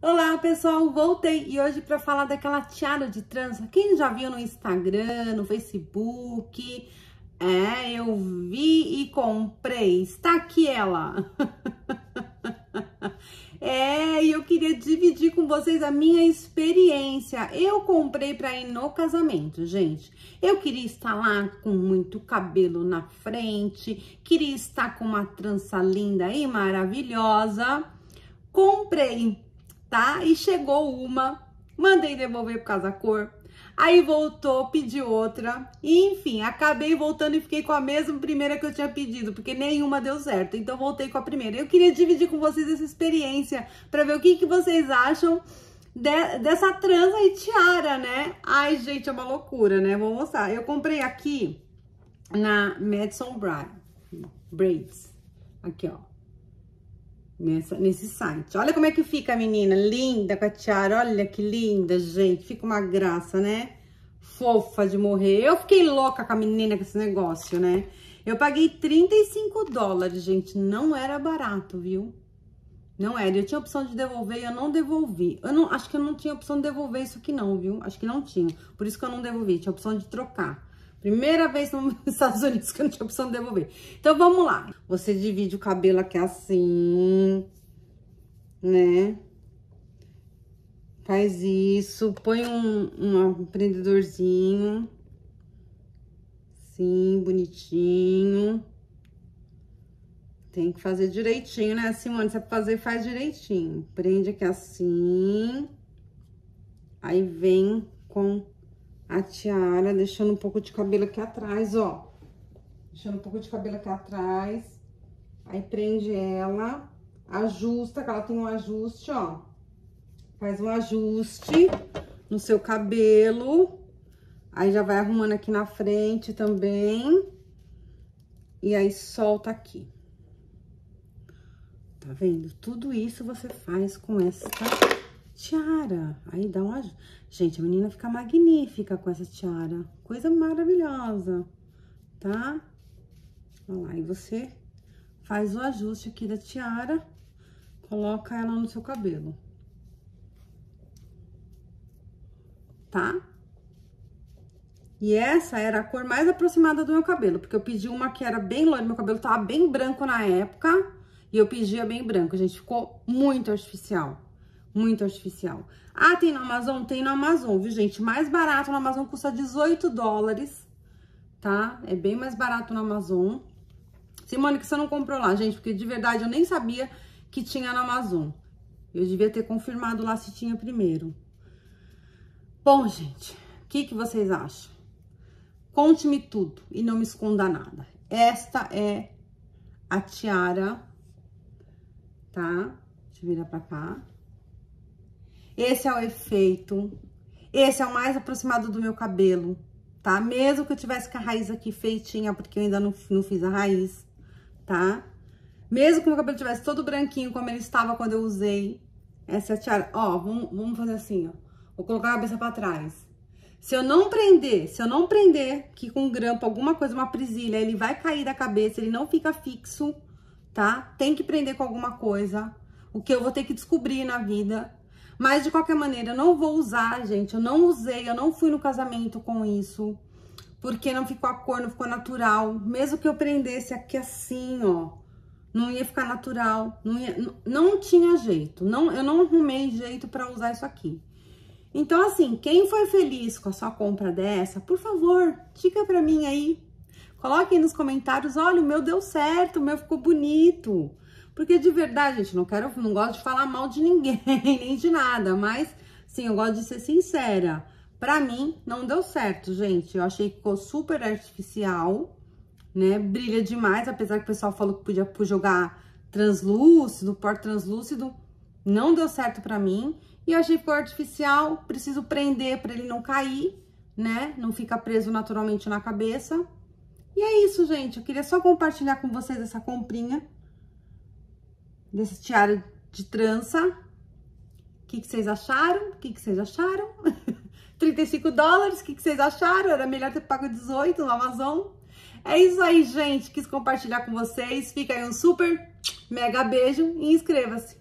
Olá pessoal, voltei e hoje para falar daquela tiara de trança. Quem já viu no Instagram, no Facebook? É, eu vi e comprei. Está aqui ela. é, e eu queria dividir com vocês a minha experiência. Eu comprei para ir no casamento, gente. Eu queria estar lá com muito cabelo na frente, queria estar com uma trança linda e maravilhosa. Comprei tá? E chegou uma, mandei devolver por causa da cor. Aí voltou, pedi outra. E, enfim, acabei voltando e fiquei com a mesma primeira que eu tinha pedido, porque nenhuma deu certo. Então voltei com a primeira. Eu queria dividir com vocês essa experiência para ver o que, que vocês acham de, dessa trança e tiara, né? Ai, gente, é uma loucura, né? Vou mostrar. Eu comprei aqui na Madison Braids. Aqui, ó nessa, nesse site. Olha como é que fica a menina, linda com a tiara, olha que linda, gente, fica uma graça, né? Fofa de morrer. Eu fiquei louca com a menina com esse negócio, né? Eu paguei 35 dólares, gente, não era barato, viu? Não era, eu tinha opção de devolver e eu não devolvi. Eu não, acho que eu não tinha opção de devolver isso aqui não, viu? Acho que não tinha, por isso que eu não devolvi, tinha opção de trocar. Primeira vez nos Estados Unidos que eu não tinha opção de devolver. Então, vamos lá. Você divide o cabelo aqui assim, né? Faz isso. Põe um, um prendedorzinho. Assim, bonitinho. Tem que fazer direitinho, né, Simone? Você fazer, faz direitinho. Prende aqui assim. Aí vem com a tiara, deixando um pouco de cabelo aqui atrás, ó. Deixando um pouco de cabelo aqui atrás. Aí prende ela, ajusta, que ela tem um ajuste, ó. Faz um ajuste no seu cabelo. Aí já vai arrumando aqui na frente também. E aí solta aqui. Tá vendo? Tudo isso você faz com essa tiara. Aí dá uma... Gente, a menina fica magnífica com essa tiara. Coisa maravilhosa, tá? Olha lá, e você faz o ajuste aqui da tiara, coloca ela no seu cabelo. Tá? E essa era a cor mais aproximada do meu cabelo, porque eu pedi uma que era bem loiro, meu cabelo tava bem branco na época, e eu pedia bem branco, gente, ficou muito artificial muito artificial. Ah, tem no Amazon? Tem no Amazon, viu, gente? Mais barato no Amazon custa 18 dólares, tá? É bem mais barato no Amazon. Simone, que você não comprou lá, gente? Porque de verdade eu nem sabia que tinha no Amazon. Eu devia ter confirmado lá se tinha primeiro. Bom, gente, o que, que vocês acham? Conte-me tudo e não me esconda nada. Esta é a tiara, tá? Deixa eu virar pra cá. Esse é o efeito. Esse é o mais aproximado do meu cabelo, tá? Mesmo que eu tivesse com a raiz aqui feitinha, porque eu ainda não, não fiz a raiz, tá? Mesmo que o meu cabelo tivesse todo branquinho, como ele estava quando eu usei essa tiara. Ó, vamos, vamos fazer assim, ó. Vou colocar a cabeça pra trás. Se eu não prender, se eu não prender aqui com grampo, alguma coisa, uma presilha, ele vai cair da cabeça, ele não fica fixo, tá? Tem que prender com alguma coisa, o que eu vou ter que descobrir na vida, mas, de qualquer maneira, eu não vou usar, gente. Eu não usei, eu não fui no casamento com isso. Porque não ficou a cor, não ficou natural. Mesmo que eu prendesse aqui assim, ó. Não ia ficar natural. Não, ia, não, não tinha jeito. Não, eu não arrumei jeito pra usar isso aqui. Então, assim, quem foi feliz com a sua compra dessa, por favor, diga pra mim aí. Coloque aí nos comentários, olha, o meu deu certo, o meu ficou bonito. Porque de verdade, gente, não quero, não gosto de falar mal de ninguém, nem de nada, mas sim, eu gosto de ser sincera. Pra mim, não deu certo, gente. Eu achei que ficou super artificial, né? Brilha demais, apesar que o pessoal falou que podia jogar translúcido, porta translúcido. Não deu certo pra mim. E eu achei que ficou artificial, preciso prender pra ele não cair, né? Não fica preso naturalmente na cabeça. E é isso, gente. Eu queria só compartilhar com vocês essa comprinha desse tiara de trança. O que, que vocês acharam? O que, que vocês acharam? 35 dólares, o que, que vocês acharam? Era melhor ter pago 18 no Amazon. É isso aí, gente. Quis compartilhar com vocês. Fica aí um super mega beijo e inscreva-se.